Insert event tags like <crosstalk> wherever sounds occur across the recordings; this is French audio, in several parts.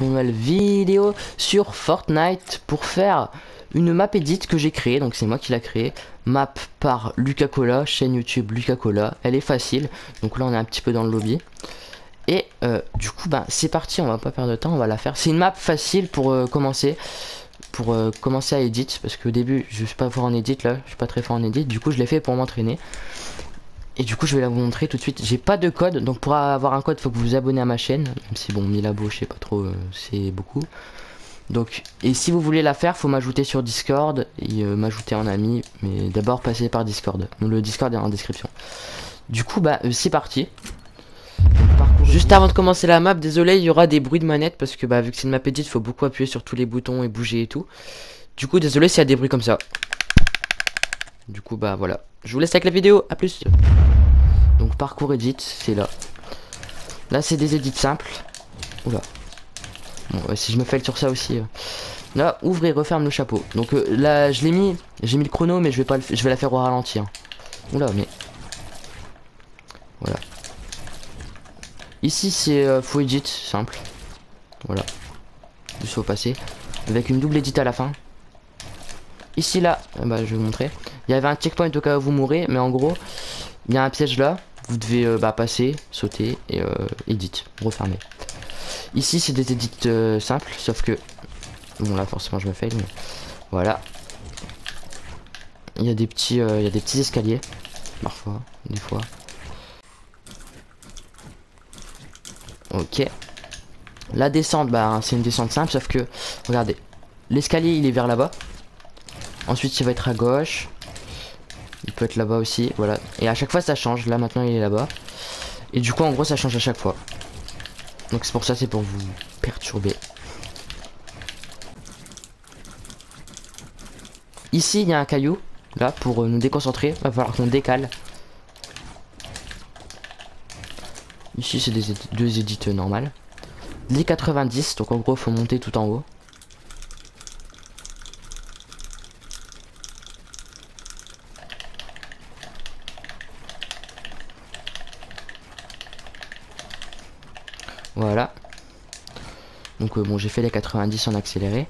Une nouvelle vidéo sur Fortnite pour faire une map edit que j'ai créée, donc c'est moi qui l'a créée. Map par Lucas Cola, chaîne YouTube Lucas Cola, elle est facile, donc là on est un petit peu dans le lobby. Et euh, du coup, bah, c'est parti, on va pas perdre de temps, on va la faire. C'est une map facile pour euh, commencer, pour euh, commencer à edit, parce qu'au début je suis pas fort en edit là, je suis pas très fort en edit, du coup je l'ai fait pour m'entraîner. Et du coup, je vais la vous montrer tout de suite. J'ai pas de code, donc pour avoir un code, faut que vous vous abonnez à ma chaîne. Même si bon, 1000 abos, je sais pas trop, euh, c'est beaucoup. Donc, et si vous voulez la faire, faut m'ajouter sur Discord et euh, m'ajouter en ami. Mais d'abord, passez par Discord. le Discord est en description. Du coup, bah, euh, c'est parti. Juste avant de commencer la map, désolé, il y aura des bruits de manette parce que bah, vu que c'est une map edit, faut beaucoup appuyer sur tous les boutons et bouger et tout. Du coup, désolé s'il y a des bruits comme ça. Du coup, bah voilà. Je vous laisse avec la vidéo, à plus. Donc parcours edit, c'est là. Là, c'est des edits simples. Oula. Bon, si je me fais sur ça aussi. Euh. Là, ouvre et referme le chapeau. Donc euh, là, je l'ai mis. J'ai mis le chrono, mais je vais pas, le je vais la faire au ralenti. Hein. Oula, mais voilà. Ici, c'est euh, full edit simple. Voilà. Juste faut passer avec une double edit à la fin. Ici là, bah, je vais vous montrer. Il y avait un checkpoint au cas où vous mourrez, mais en gros, il y a un piège là. Vous devez euh, bah, passer, sauter et euh, edit, refermer. Ici, c'est des edits euh, simples, sauf que bon là forcément je me fail, mais voilà. Il y a des petits, il y a des petits escaliers, parfois, des fois. Ok. La descente, bah c'est une descente simple, sauf que regardez, l'escalier il est vers là-bas. Ensuite, il va être à gauche. Peut être là-bas aussi, voilà. Et à chaque fois ça change, là maintenant il est là-bas. Et du coup en gros ça change à chaque fois. Donc c'est pour ça, c'est pour vous perturber. Ici il y a un caillou, là pour nous déconcentrer, va falloir qu'on décale. Ici c'est des deux édits normales. Les 90, donc en gros faut monter tout en haut. Voilà. Donc euh, bon, j'ai fait les 90 en accéléré.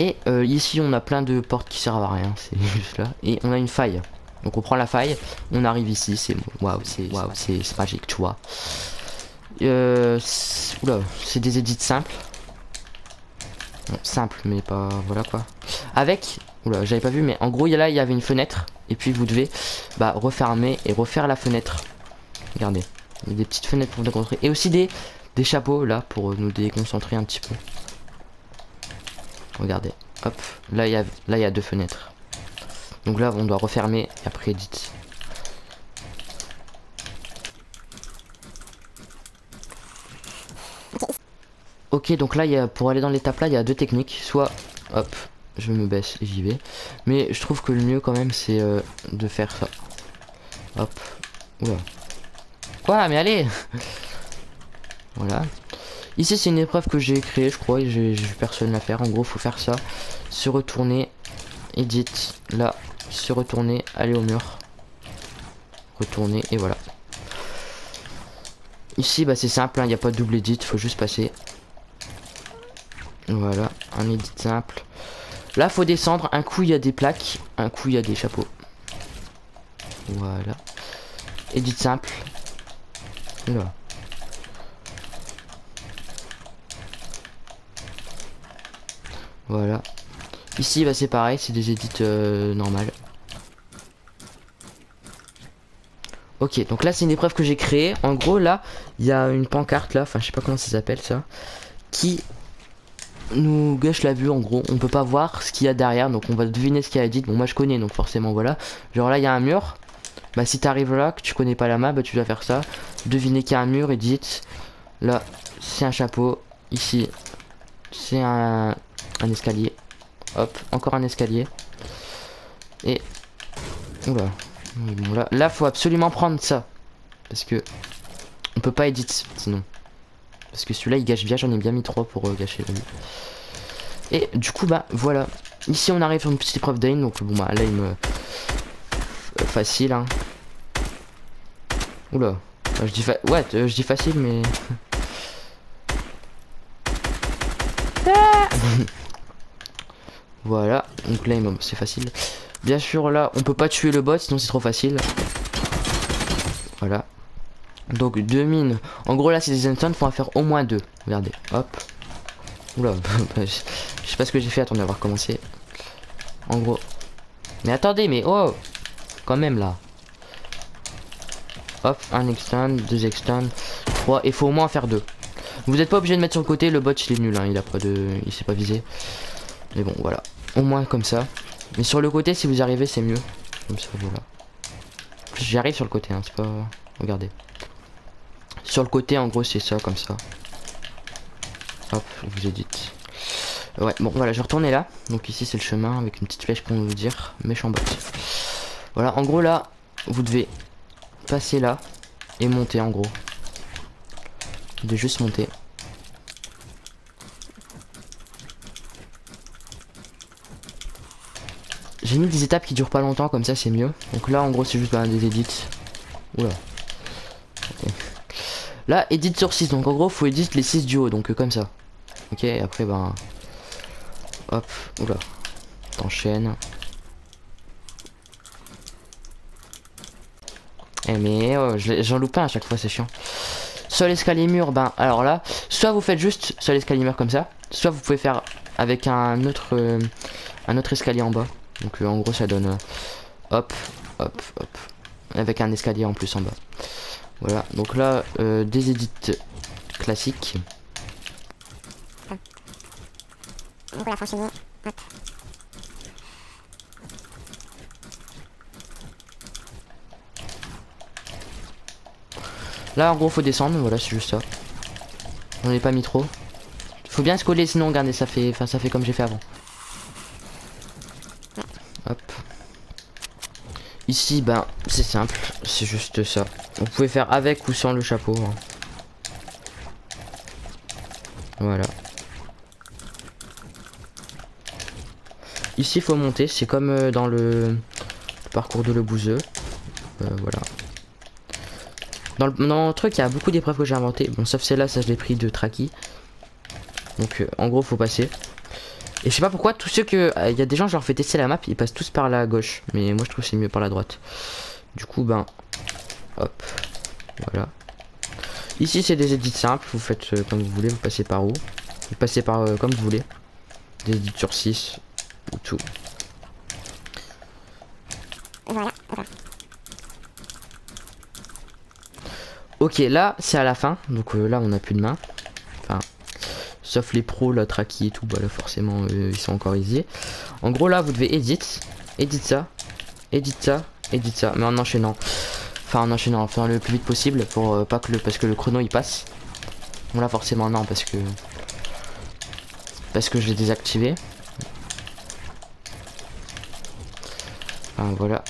Et euh, ici, on a plein de portes qui servent à rien. <laughs> C'est juste là. Et on a une faille. Donc on prend la faille, on arrive ici. C'est waouh, c'est waouh, c'est magique, tu vois. Euh, c'est des édits simples. simple, mais pas voilà quoi. Avec, oula, j'avais pas vu, mais en gros, là, il y avait une fenêtre. Et puis vous devez bah, refermer et refaire la fenêtre. Regardez, il y a des petites fenêtres pour vous rencontrer. Et aussi des des chapeaux là pour nous déconcentrer un petit peu. Regardez, hop, là il y a deux fenêtres. Donc là on doit refermer et après edit. Ok donc là il y a, pour aller dans l'étape là il y a deux techniques. Soit hop je me baisse et j'y vais. Mais je trouve que le mieux quand même c'est euh, de faire ça. Hop. Oula. Quoi? Mais allez Voilà. Ici, c'est une épreuve que j'ai créée, je crois, et j'ai vu personne la faire. En gros, faut faire ça. Se retourner. Edit. Là. Se retourner. Aller au mur. Retourner. Et voilà. Ici, bah, c'est simple. Il hein, n'y a pas de double edit. Faut juste passer. Voilà. Un edit simple. Là, faut descendre. Un coup, il y a des plaques. Un coup, il y a des chapeaux. Voilà. Edit simple. Là. Voilà. Ici, bah, c'est pareil, c'est des édits euh, normales. Ok, donc là, c'est une épreuve que j'ai créée. En gros, là, il y a une pancarte, là, enfin, je sais pas comment ça s'appelle, ça, qui nous gâche la vue, en gros. On peut pas voir ce qu'il y a derrière, donc on va deviner ce qu'il y a dit. Bon, moi, je connais, donc forcément, voilà. Genre là, il y a un mur. Bah, si t'arrives là, que tu connais pas la map, bah, tu dois faire ça. Deviner qu'il y a un mur, edit. Là, c'est un chapeau. Ici, c'est un, un escalier. Hop, encore un escalier. Et... Oula. Bon, là, là, faut absolument prendre ça. Parce que... On peut pas edit, sinon. Parce que celui-là, il gâche bien. J'en ai bien mis trois pour euh, gâcher Et du coup, bah, voilà. Ici, on arrive sur une petite épreuve d'aim. Donc, bon, bah, là, il me... Euh, facile, hein. Oula. je dis fa... Ouais, euh, je dis facile, mais... <laughs> <laughs> voilà, donc là c'est facile. Bien sûr là on peut pas tuer le bot sinon c'est trop facile. Voilà. Donc deux mines. En gros là c'est des il faut en faire au moins deux. Regardez, hop. Oula, <laughs> je sais pas ce que j'ai fait, attendez à voir commencer. En gros. Mais attendez, mais oh Quand même là. Hop, un extend, deux extend, trois. Il faut au moins faire deux. Vous n'êtes pas obligé de mettre sur le côté, le bot il est nul, hein. il a pas de. il s'est pas visé. Mais bon voilà. Au moins comme ça. Mais sur le côté si vous arrivez c'est mieux. Comme ça voilà. J'y arrive sur le côté, hein, c'est pas. Regardez. Sur le côté en gros c'est ça comme ça. Hop, vous édite. Ouais, bon voilà, je retourner là. Donc ici c'est le chemin avec une petite flèche pour vous dire méchant bot. Voilà, en gros là, vous devez passer là et monter en gros de juste monter. J'ai mis des étapes qui durent pas longtemps, comme ça c'est mieux. Donc là en gros c'est juste bah, des edits. Oula. Là, edit sur 6, donc en gros faut edit les 6 du haut, donc euh, comme ça. Ok, après ben... Hop, oula. T'enchaînes. Eh mais oh, j'en loupe pas à chaque fois, c'est chiant. Sur l'escalier mur, ben alors là, soit vous faites juste sur l'escalier mur comme ça, soit vous pouvez faire avec un autre euh, un autre escalier en bas. Donc euh, en gros ça donne euh, hop, hop, hop, avec un escalier en plus en bas. Voilà, donc là des édits classiques. Là, en gros, faut descendre. Voilà, c'est juste ça. On n'est pas mis trop. Faut bien se coller, sinon, regardez, ça fait, enfin, ça fait comme j'ai fait avant. Ici, ben, c'est simple. C'est juste ça. Vous pouvez faire avec ou sans le chapeau. Hein. Voilà. Ici, il faut monter. C'est comme euh, dans le, parcours de le bouseux. Euh, voilà. Dans le, truc, il y a beaucoup d'épreuves que j'ai inventées. Bon, sauf celle-là, ça je l'ai pris de Traki. Donc, euh, en gros, faut passer. Et je sais pas pourquoi, tous ceux que. Euh, il y a des gens, je leur fais tester la map, ils passent tous par la gauche. Mais moi, je trouve c'est mieux par la droite. Du coup, ben. Hop. Voilà. Ici, c'est des édits simples. Vous faites euh, comme vous voulez. Vous passez par où? Vous passez par comme vous voulez. Des édits sur 6 ou tout. Voilà. Ok, là, c'est à la fin. Donc euh, là, on a plus de main. Sauf les pros, la traki et tout. Bah là, forcément, euh, ils sont encore easy. En gros, là, vous devez edit. Edit ça. Edit ça. Edit ça. Mais en enchaînant. Enfin, en enchaînant. Enfin, le plus vite possible. Pour euh, pas que le. Parce que le chrono, il passe. Bon, là, forcément, non. Parce que. Parce que je l'ai désactivé. Enfin, voilà.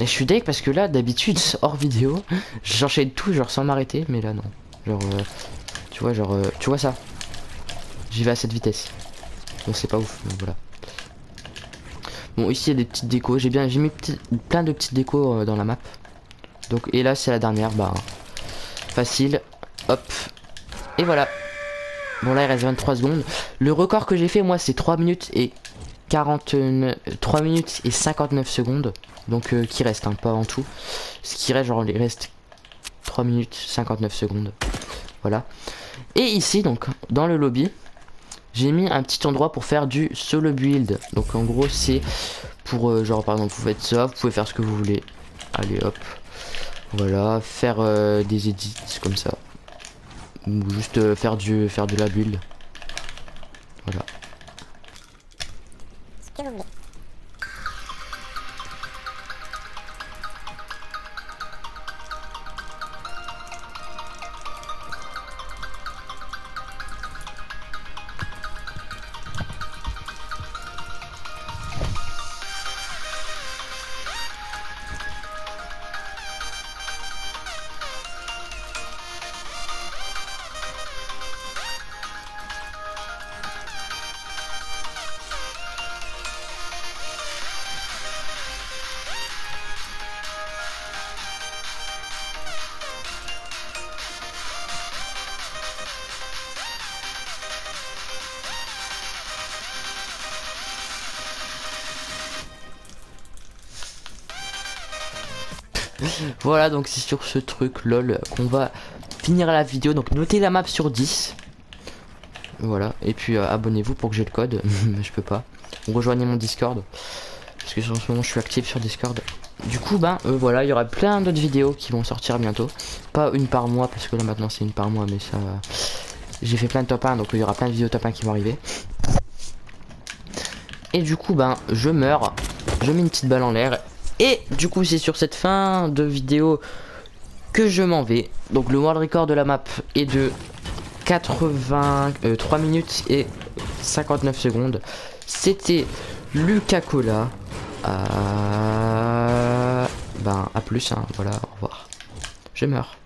Et je suis deck parce que là, d'habitude, <laughs> hors vidéo, j'enchaîne tout, genre sans m'arrêter, mais là, non. Genre, euh, tu vois, genre, euh, tu vois ça? J'y vais à cette vitesse. Bon, c'est pas ouf, voilà. Bon, ici, il y a des petites décos. J'ai bien, j'ai mis plein de petites décos euh, dans la map. Donc, et là, c'est la dernière, bah, facile. Hop. Et voilà. Bon, là, il reste 23 secondes. Le record que j'ai fait, moi, c'est 3 minutes et 49, 3 minutes et 59 secondes. Donc euh, qui reste, hein, pas en tout. Ce qui reste, genre il reste 3 minutes 59 secondes. Voilà. Et ici, donc, dans le lobby, j'ai mis un petit endroit pour faire du solo build. Donc en gros, c'est pour, euh, genre par exemple, vous faites ça, vous pouvez faire ce que vous voulez. Allez, hop. Voilà, faire euh, des edits comme ça. Ou juste faire, du, faire de la build. Voilà. <laughs> voilà, donc c'est sur ce truc lol qu'on va finir la vidéo. Donc notez la map sur 10. Voilà, et puis euh, abonnez-vous pour que j'ai le code. <laughs> je peux pas. Rejoignez mon Discord. Parce que en ce moment je suis actif sur Discord. Du coup, ben euh, voilà, il y aura plein d'autres vidéos qui vont sortir bientôt. Pas une par mois, parce que là maintenant c'est une par mois, mais ça. J'ai fait plein de top 1, donc il y aura plein de vidéos top 1 qui vont arriver. Et du coup, ben je meurs. Je mets une petite balle en l'air. Et du coup, c'est sur cette fin de vidéo que je m'en vais. Donc le world record de la map est de 83 minutes et 59 secondes. C'était Lucas Cola. Euh... Ben, à plus, hein. voilà, au revoir. Je meurs.